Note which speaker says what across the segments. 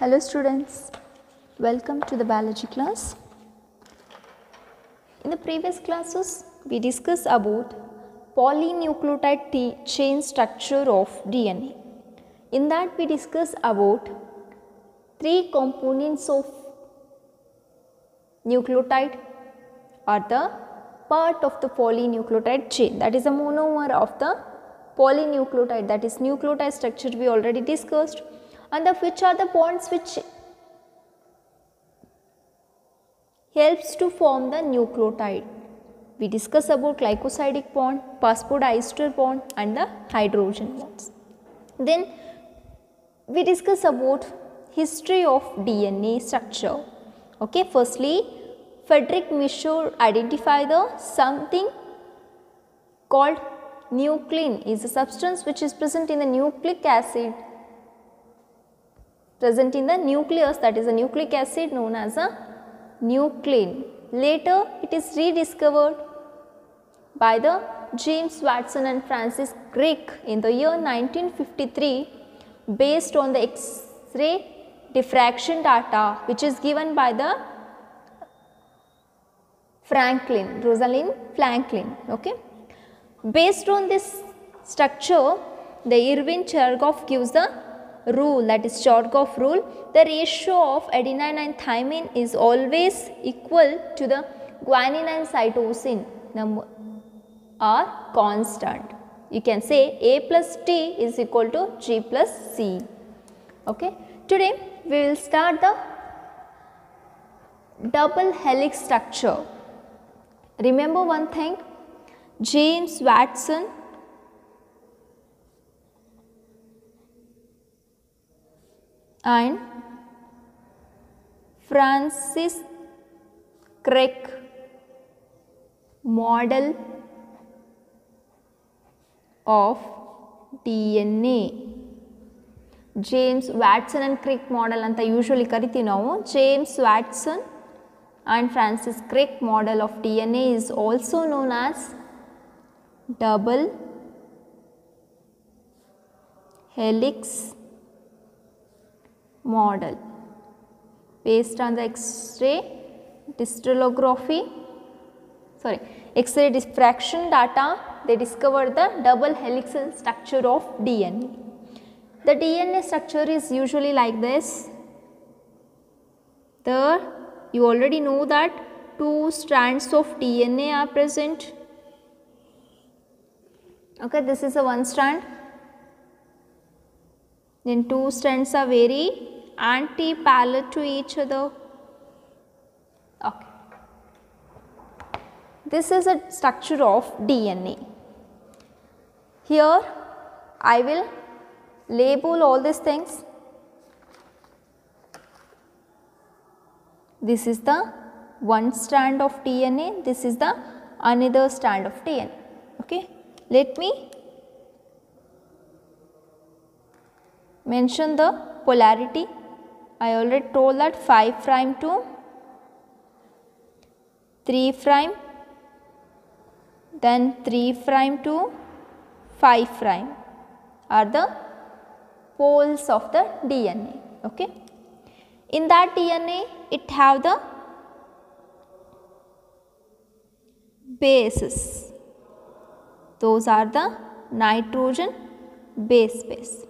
Speaker 1: Hello students, welcome to the biology class. In the previous classes, we discussed about polynucleotide chain structure of DNA. In that we discussed about three components of nucleotide are the part of the polynucleotide chain that is a monomer of the polynucleotide that is nucleotide structure we already discussed and the which are the bonds which helps to form the nucleotide. We discuss about glycosidic bond, phosphodiester bond and the hydrogen bonds. Then we discuss about history of DNA structure. Okay, firstly Frederick Miescher identified the something called nuclein is a substance which is present in the nucleic acid present in the nucleus that is a nucleic acid known as a nuclein. Later it is rediscovered by the James Watson and Francis Crick in the year 1953 based on the X-ray diffraction data which is given by the Franklin, Rosalind Franklin. Okay. Based on this structure, the Erwin Chargaff gives the rule that is Chargaff rule. The ratio of adenine and thymine is always equal to the guanine and cytosine number are constant. You can say A plus T is equal to G plus C. Okay. Today we will start the double helix structure. Remember one thing, James Watson and Francis Crick model of DNA. James Watson and ಕ್ರಿಕ್ model ಅಂತ usually ಕರಿತೀವಿ ನಾವು James Watson and Francis Crick model of DNA is also known as double helix model based on the X-ray crystallography sorry X-ray diffraction data they discovered the double helical structure of DNA. The DNA structure is usually like this. There you already know that two strands of DNA are present. Okay, this is a one strand. Then two strands are very anti-parallel to each other. Okay. This is a structure of DNA. Here I will label all these things this is the one strand of DNA, this is the another strand of DNA. Okay. Let me mention the polarity. I already told that 5 prime to 3 prime, then 3 prime to 5 prime are the poles of the DNA. Okay. In that DNA, it have the bases. Those are the nitrogen base space.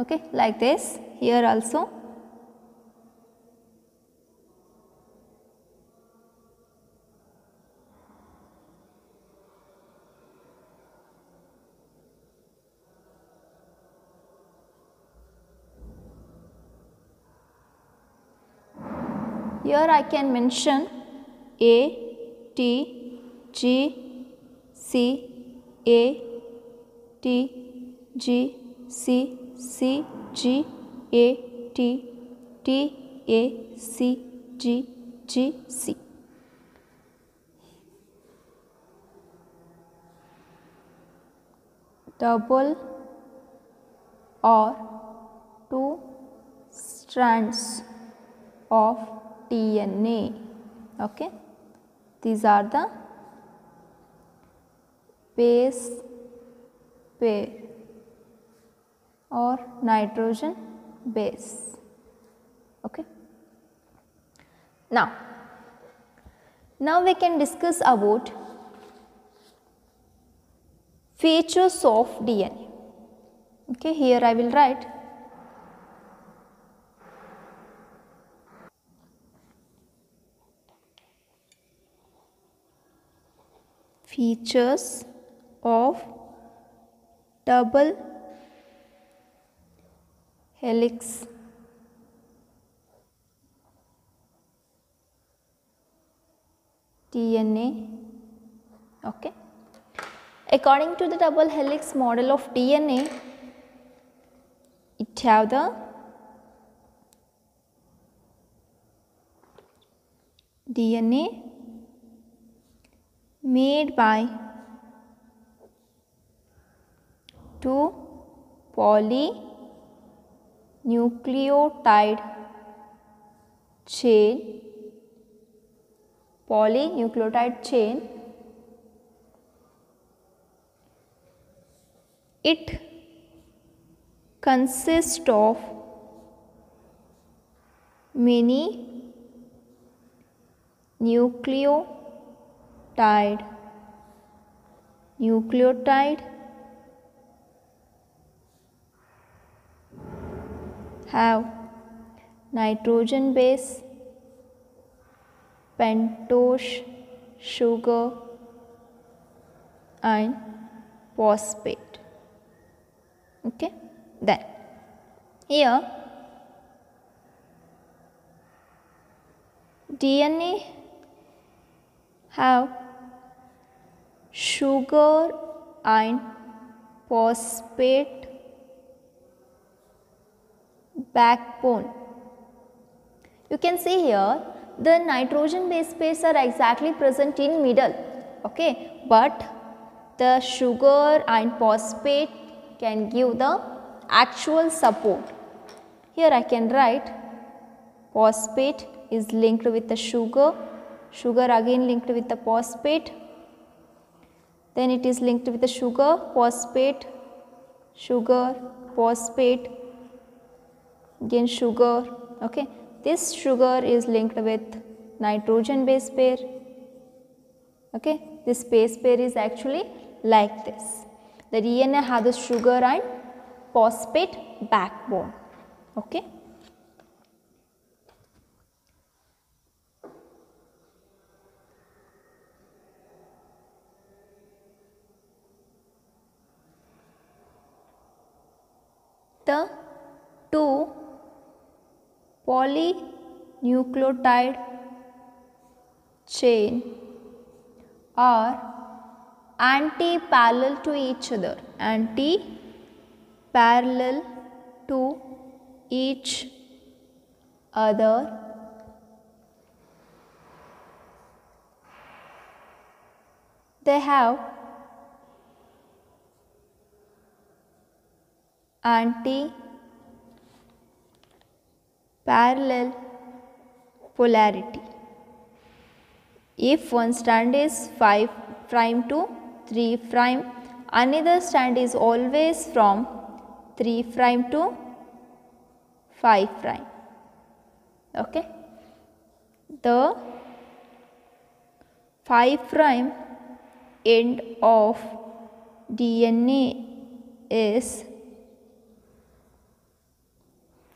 Speaker 1: Okay like this. Here also. Here I can mention A T G C A T G C C G A T T A C G G C. Double or strands of DNA. Okay, these are the base pair or nitrogen base. Okay. Now, now we can discuss about features of DNA. Okay, here I will write features of double helix. DNA okay. According to the double helix model of DNA it have the DNA made by two polynucleotide chain polynucleotide chain. It consists of many nucleotide nucleotide have nitrogen base pentose sugar and phosphate. Okay then. Here DNA have sugar and phosphate backbone. You can see here the nitrogen base pairs are exactly present in middle okay but the sugar and phosphate can give the actual support. Here I can write phosphate is linked with the sugar, sugar again linked with the phosphate, then it is linked with the sugar, phosphate, sugar, phosphate, again sugar, okay. This sugar is linked with nitrogen base pair, okay. This base pair is actually like this. The DNA has the sugar and phosphate backbone, okay. The two polynucleotide chain are anti-parallel to each other, anti-parallel to each other. They have anti parallel polarity. If one strand is 5 prime to 3 prime, another strand is always from 3 prime to 5 prime. Okay. The 5 prime end of DNA is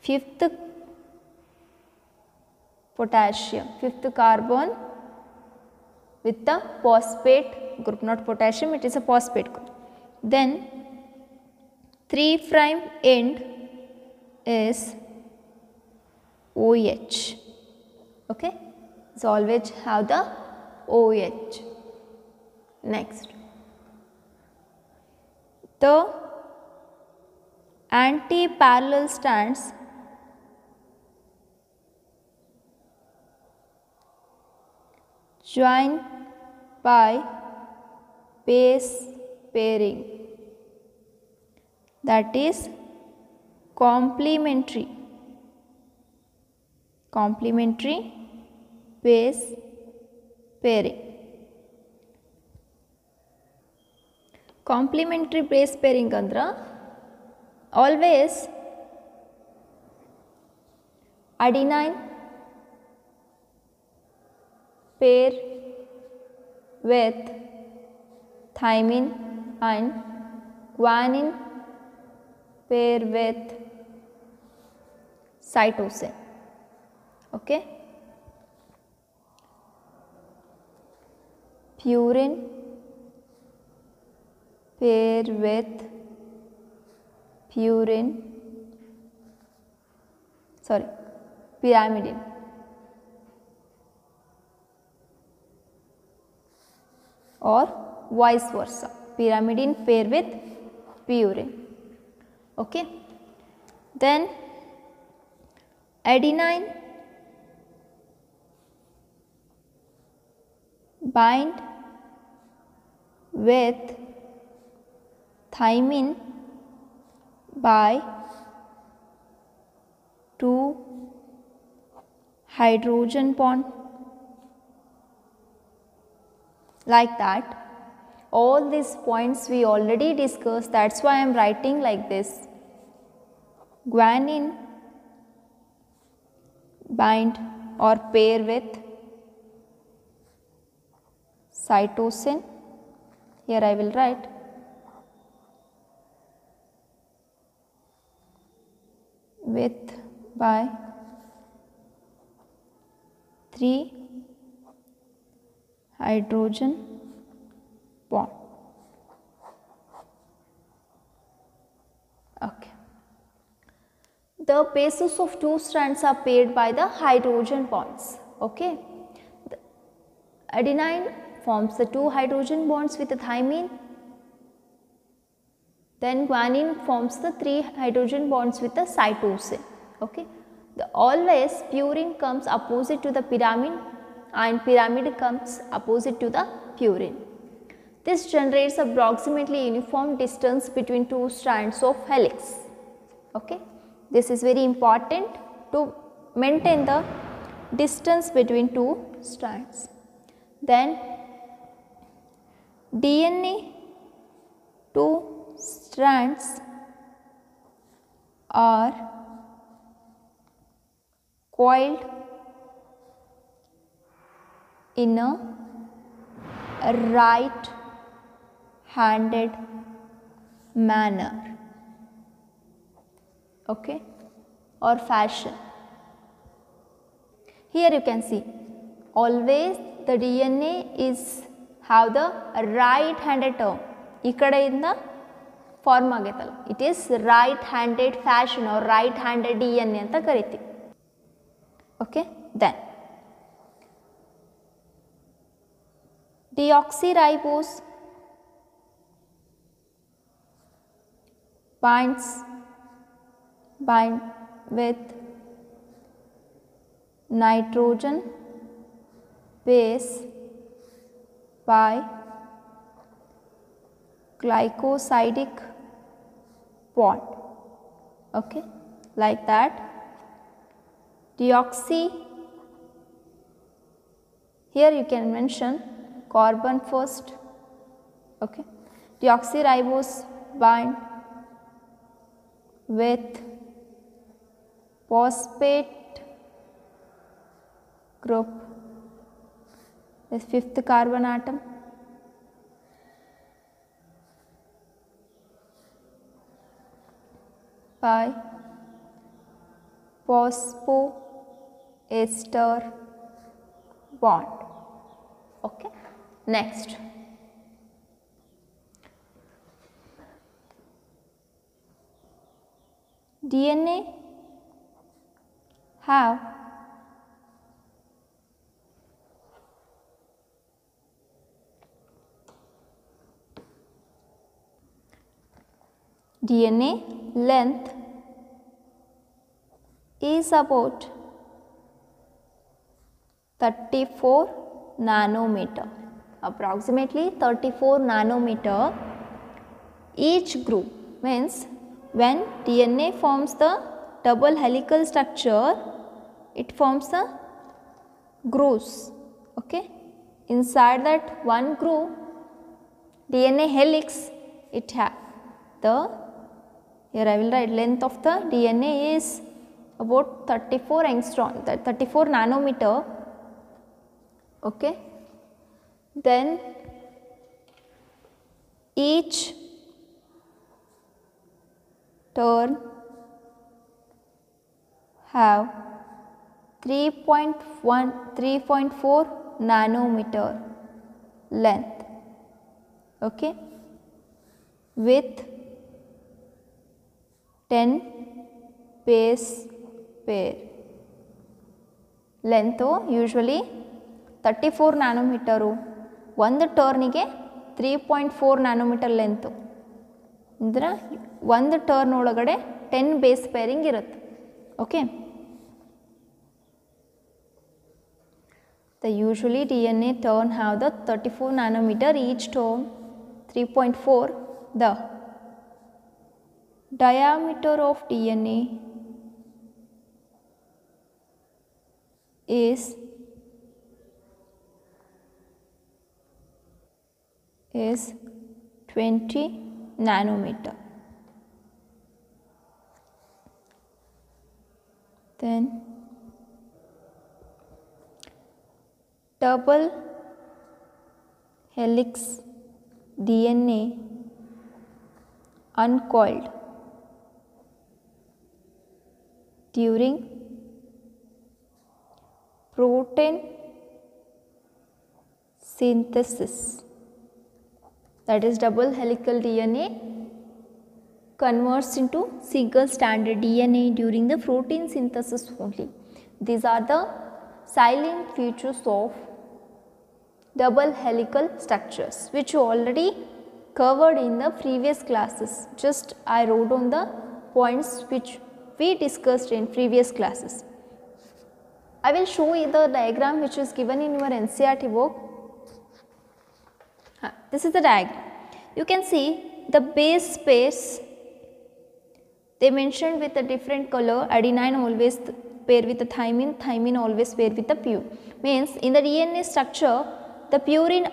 Speaker 1: fifth potassium, fifth carbon with the phosphate group, not potassium, it is a phosphate group. Then 3 prime end is OH, okay. So always have the OH. Next, the anti-parallel strands joined by base pairing that is complementary complementary base pairing complementary base pairing andre always adenine pair with thymine and guanine pair with cytosine okay purine pair with purine sorry pyrimidine और vice versa pyrimidine in pair with purine okay then adenine bind with thymine by two hydrogen bond like that. All these points we already discussed. That's why I am writing like this. Guanine bind or pair with cytosine. Here I will write. With by 3 hydrogen bond. Okay. The bases of two strands are paired by the hydrogen bonds. Okay. The adenine forms the two hydrogen bonds with the thymine. Then guanine forms the three hydrogen bonds with the cytosine. Okay. The always purine comes opposite to the pyramid and pyramid comes opposite to the purine. This generates approximately uniform distance between two strands of helix. Okay. This is very important to maintain the distance between two strands. Then DNA two strands are coiled in a right handed manner okay or fashion here you can see always the DNA is have the right handed term ಈ ಕಡೆಯಿಂದ form ಆಗೈತಲ್ಲ it is right handed fashion are right handed D N A ಅಂತ ಕರಿತೀವಿ okay then deoxyribose binds bind with nitrogen base by glycosidic bond okay? Like that. Deoxy here you can mention carbon first okay? Deoxyribose bind with phosphate group. This fifth carbon atom. By phosphoester bond okay next. Dna have dna length is about 34 nanometer approximately 34 nanometer. Each group means when DNA forms the double helical structure it forms a grooves okay? Inside that one groove dna helix it have the here i will write length of the dna is about 34 angstrom that 34 nanometer okay then each turn have 3.1 3.4 nanometer length okay? With 10 base pair. Length oh, usually 34 nanometer oh. ಒಂದು ಟರ್ನಿಗೆ three point four nanometer length ಅಂದ್ರೆ ಒಂದು turn ಒಳಗಡೆ ten base pairing ಇರುತ್ತೆ. Okay the usually D N A turn have the thirty four nanometer each turn three point four the diameter of D N A is is 20 nanometer. Then double helix DNA uncoiled during protein synthesis that is double helical DNA converts into single stranded DNA during the protein synthesis only. These are the silent features of double helical structures which you already covered in the previous classes. Just I wrote on the points which we discussed in previous classes. I will show you the diagram which is given in your NCERT book. This is the diagram. You can see the base pairs they mentioned with a different color. Adenine always pair with the thymine. Thymine always pair with the pure. Means in the dna structure the purine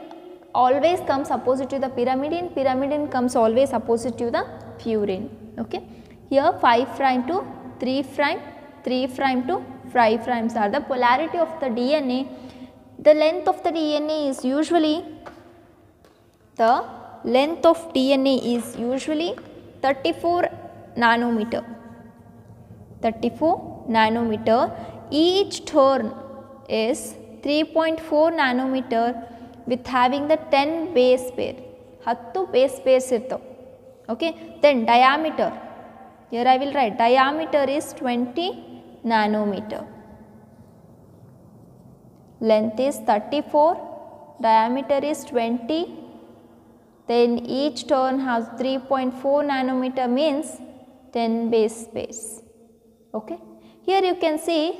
Speaker 1: always comes opposite to the pyrimidine pyrimidine comes always opposite to the purine. Okay? Here 5 prime to 3 prime. 3 prime to 5 primes are the polarity of the dna the length of the dna is usually the length of DNA is usually 34 nanometer. 34 nanometer. Each turn is 3.4 nanometer with having the 10 base pair. 10 base pairs irtav. Okay. Then diameter. Here I will write diameter is 20 nanometer. Length is 34, diameter is 20 then each turn has 3.4 nanometer means 10 base space. Okay? Here you can see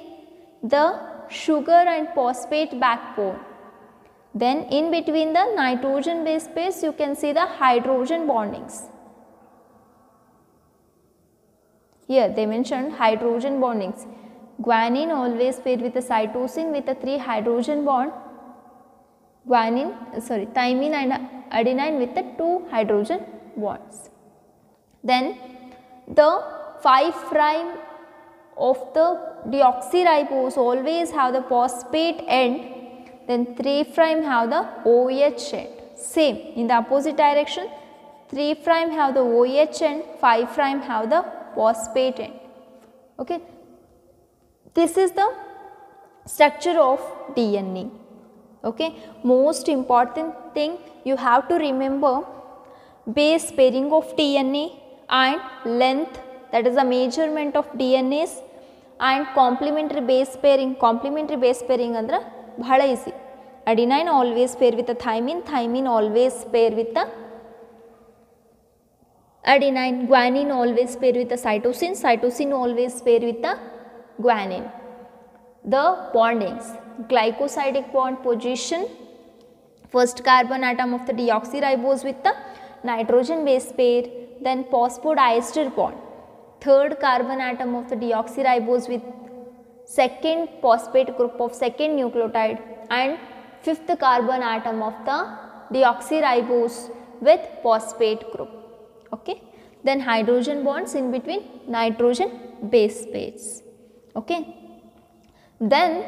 Speaker 1: the sugar and phosphate backbone. Then in between the nitrogen base space you can see the hydrogen bondings. Here they mentioned hydrogen bondings. Guanine always paired with a cytosine with a 3 hydrogen bond. Guanine sorry thymine and adenine with the two hydrogen bonds then the 5 prime of the deoxyribose always have the phosphate end then 3 prime have the OH end. Same in the opposite direction 3 prime have the OH end 5 prime have the phosphate end. Okay? This is the structure of DNA okay? Most important thing you have to remember base pairing of DNA and length that is a measurement of DNAs and complementary base pairing. Complementary base pairing andra bhala easy. Adenine always pair with the thymine, thymine always pair with the adenine, guanine always pair with the cytosine, cytosine always pair with the guanine. The bondings, glycosidic bond position first carbon atom of the deoxyribose with the nitrogen base pair then phosphodiester bond third carbon atom of the deoxyribose with second phosphate group of second nucleotide and fifth carbon atom of the deoxyribose with phosphate group. Okay. Then hydrogen bonds in between nitrogen base pairs. Okay. Then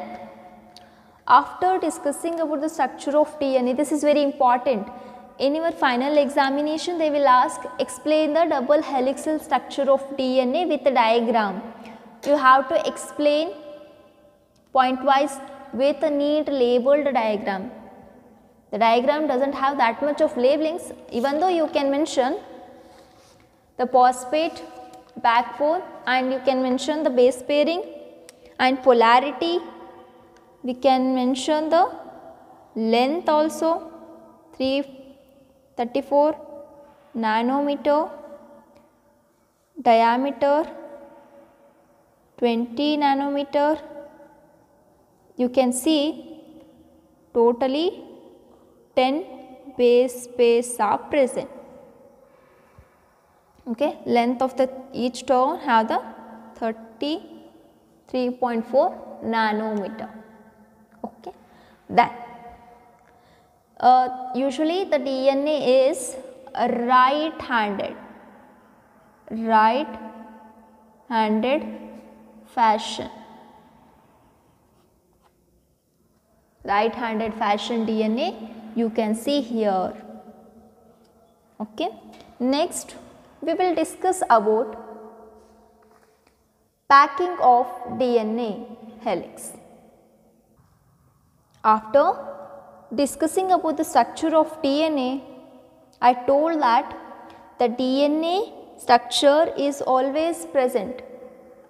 Speaker 1: after discussing about the structure of DNA, this is very important. In your final examination, they will ask explain the double helical structure of DNA with a diagram. You have to explain pointwise with a neat labeled diagram. The diagram does not have that much of labelings even though you can mention the phosphate backbone and you can mention the base pairing and polarity we can mention the length also. 334 nanometer. Diameter 20 nanometer. You can see totally 10 base pairs are present. Okay length of the each turn have the 33.4 nanometer then uh, usually the dna is right handed right handed fashion right handed fashion dna you can see here. Okay. Next we will discuss about packing of dna helix after discussing about the structure of DNA, I told that the DNA structure is always present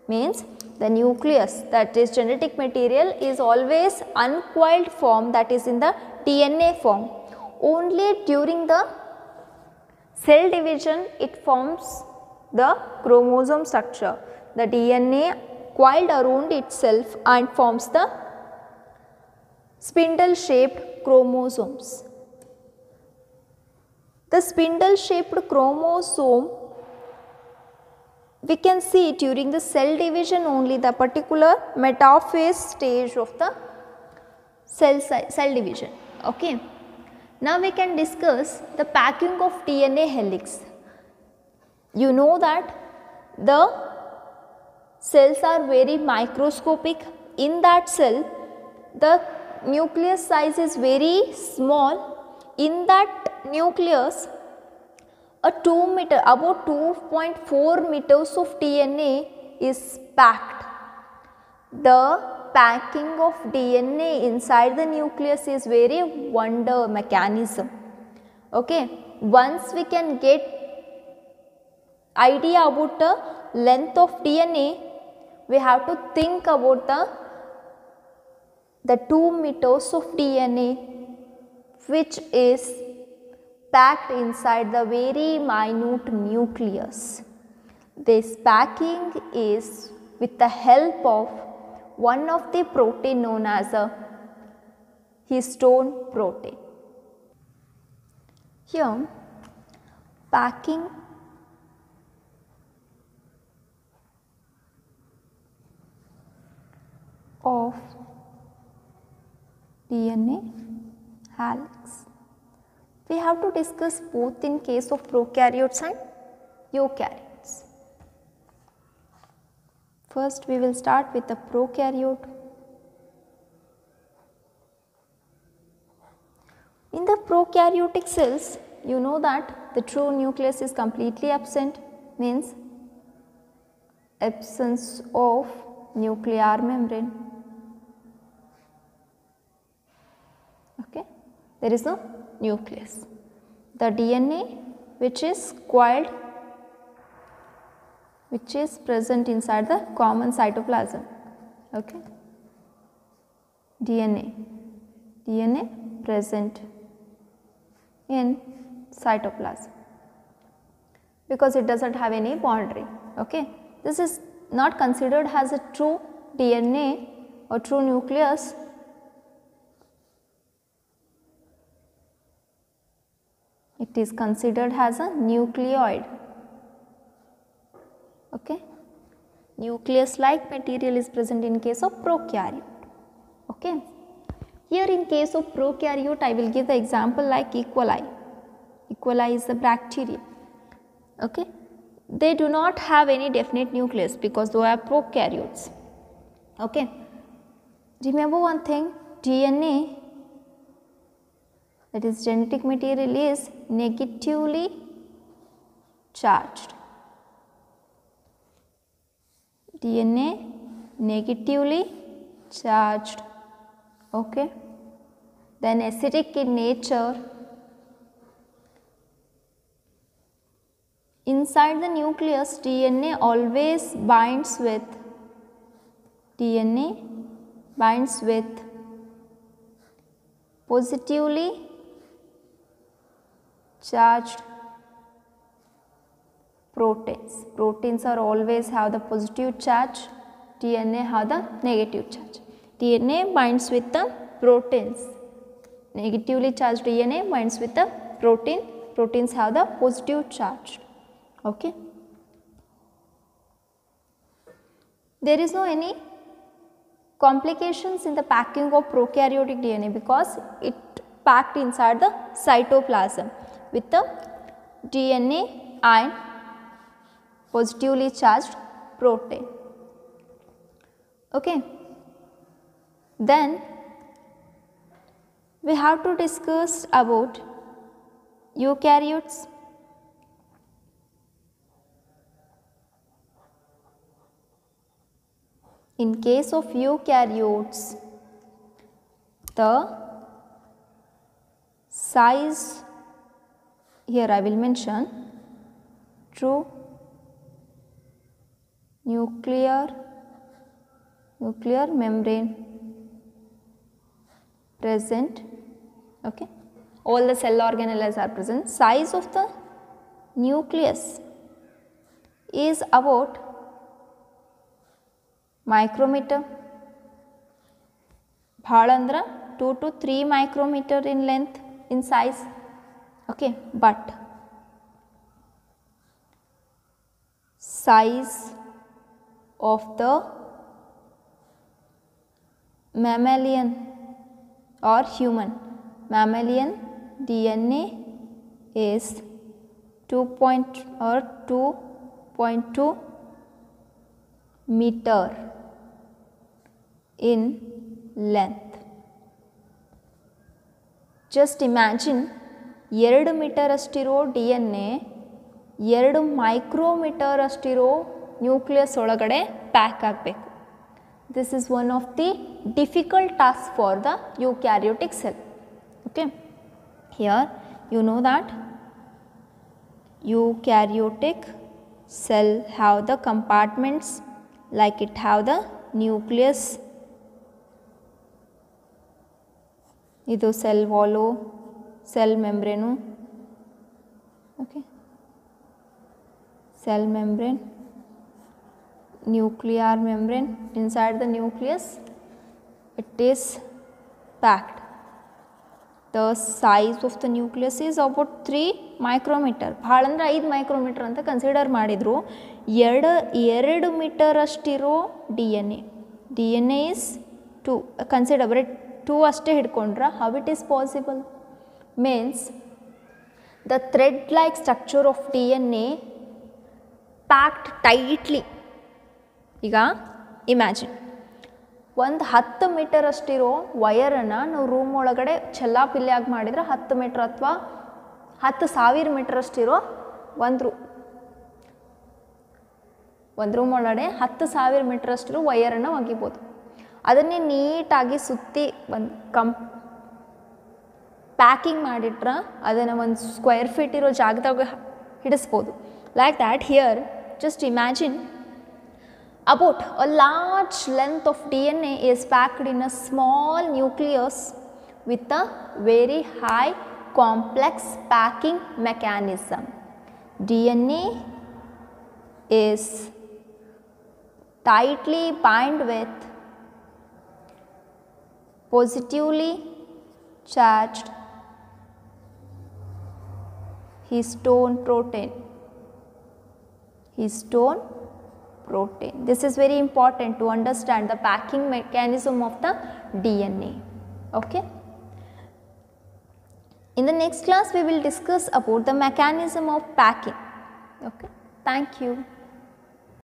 Speaker 1: means the nucleus that is genetic material is always uncoiled form that is in the DNA form. Only during the cell division it forms the chromosome structure. The DNA coiled around itself and forms the spindle shaped chromosomes. The spindle shaped chromosome we can see during the cell division only the particular metaphase stage of the cell, cell division. Okay. Now we can discuss the packing of DNA helix. You know that the cells are very microscopic. In that cell, the nucleus size is very small, in that nucleus a 2 meter about 2.4 meters of DNA is packed. The packing of DNA inside the nucleus is very wonder mechanism. Okay. Once we can get idea about the length of DNA, we have to think about the the 2 meters of DNA which is packed inside the very minute nucleus. This packing is with the help of one of the protein known as a histone protein. Here packing of DNA helix. We have to discuss both in case of prokaryotes and eukaryotes. First we will start with the prokaryote. In the prokaryotic cells, you know that the true nucleus is completely absent means absence of nuclear membrane. There is no nucleus. The DNA which is coiled which is present inside the common cytoplasm. Okay. DNA, DNA present in cytoplasm because it does not have any boundary. Okay. This is not considered as a true DNA or true nucleus it is considered as a nucleoid. Okay. nucleus like material is present in case of prokaryote. Okay? Here in case of prokaryote i will give the example like e coli e coli is the bacteria. Okay? They do not have any definite nucleus because they are prokaryotes. Okay? Remember one thing dna that is genetic material is negatively charged. DNA negatively charged. Okay? Then acidic in nature inside the nucleus DNA always binds with DNA binds with positively charged proteins. Proteins are always have the positive charge, DNA have the negative charge. DNA binds with the proteins. Negatively charged DNA binds with the protein. Proteins have the positive charge. Okay. There is no any complications in the packing of prokaryotic DNA because it packed inside the cytoplasm with the DNA and positively charged protein. Okay. Then we have to discuss about eukaryotes. In case of eukaryotes, the size here I will mention true nuclear nuclear membrane present okay all the cell organelles are present size of the nucleus is about micrometer ಭಾಳ ಅಂದ್ರೆ two to three micrometre in length in size okay but size of the mammalian or human mammalian dna is 2 point or 2.2 meter in length. Just imagine ಎರಡು metre ಅಷ್ಟಿರೋ D N A ಎರಡು micrometre ಅಷ್ಟಿರೋ nucleus ಒಳಗಡೆ pack ಆಗಬೇಕು this is one of the difficult task for the eukaryotic cell okay here you know that eukaryotic cell have the compartments like it have the nucleus ಇದು cell wall cell membrane okay cell membrane nuclear membrane inside the nucleus it is packed the size of the nucleus is about 3 micrometer ಭಾಳ ಅಂದ್ರೆ micrometer micrometre ಅಂತ consider ಮಾಡಿದ್ರು ಎರಡು ಎರಡು metre ಅಷ್ಟಿರೋ D N A D N A is to consider ಬರೀ two ಅಷ್ಟೇ ಹಿಡ್ಕೊಂಡ್ರೆ how it is possible thread like structure of D N A packed tightly ಈಗ imagine ಒಂದು ಹತ್ತು ಮೀಟರ್ ಅಷ್ಟಿರೋ ವಯರನ್ನು ನಾವು ರೂಮ್ ಒಳಗಡೆ ಚೆಲ್ಲಾಪಿಲ್ಲಿಯಾಗಿ ಮಾಡಿದರೆ ಹತ್ತು ಮೀಟ್ರ್ ಅಥವಾ ಹತ್ತು ಸಾವಿರ ಮೀಟರ್ ಅಷ್ಟಿರೋ ಒಂದು ರೂ ಒಂದು ರೂಮ್ ಒಳಗಡೆ ಹತ್ತು ಸಾವಿರ ಮೀಟರ್ ಅಷ್ಟಿರೋ ವಯರನ್ನು ಒಗಿಬೋದು. ಅದನ್ನೇ ನೀಟಾಗಿ ಸುತ್ತಿ ಒಂದು ಕಂ ಪ್ಯಾಕಿಂಗ್ ಮಾಡಿಟ್ರೆ ಅದನ್ನು ಒಂದು ಸ್ಕ್ವೇರ್ ಫೀಟ್ ಇರೋ ಜಾಗದಾಗ ಹಿಡಿಸ್ಬೋದು like that here just imagine about a large length of DNA is packed in a small nucleus with a very high complex packing mechanism. DNA is tightly bind with positively charged histone protein histone protein. This is very important to understand the packing mechanism of the DNA. Okay. In the next class we will discuss about the mechanism of packing. Okay. Thank you.